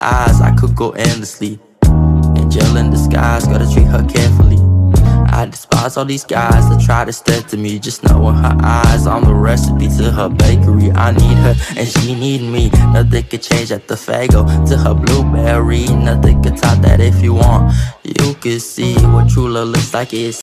eyes, I could go endlessly. Angel in disguise, gotta treat her carefully. I despise all these guys that try to step to me. Just knowing her eyes, I'm the recipe to her bakery. I need her and she need me. Nothing could change at the Fago To her blueberry. Nothing could top that if you want. You could see what true love looks like. It's